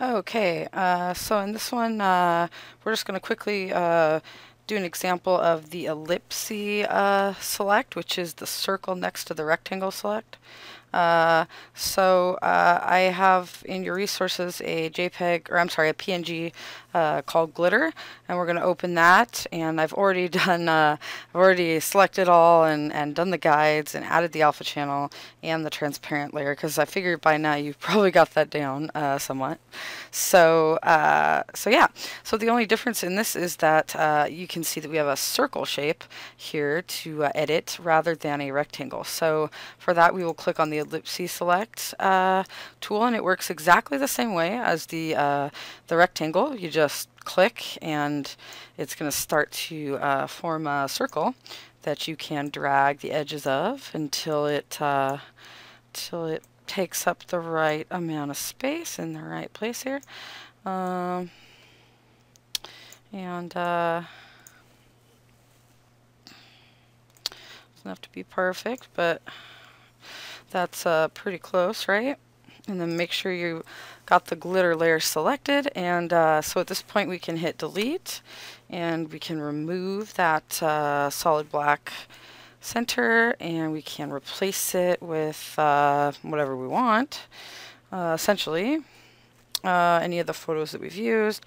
Okay, uh, so in this one, uh, we're just going to quickly uh, do an example of the ellipse uh, select, which is the circle next to the rectangle select. Uh, so uh, I have in your resources a JPEG, or I'm sorry, a PNG uh, called Glitter, and we're going to open that. And I've already done, uh, I've already selected all and, and done the guides and added the alpha channel and the transparent layer because I figured by now you've probably got that down uh, somewhat. So, so yeah. So the only difference in this is that you can see that we have a circle shape here to edit rather than a rectangle. So for that, we will click on the ellipse select uh, tool and it works exactly the same way as the, uh, the rectangle. You just click and it's going to start to uh, form a circle that you can drag the edges of until it, uh, until it takes up the right amount of space in the right place here. Um, and uh, doesn't have to be perfect, but that's uh, pretty close, right? And then make sure you got the glitter layer selected. And uh, so at this point we can hit delete and we can remove that uh, solid black center and we can replace it with uh, whatever we want, uh, essentially. Uh, any of the photos that we've used.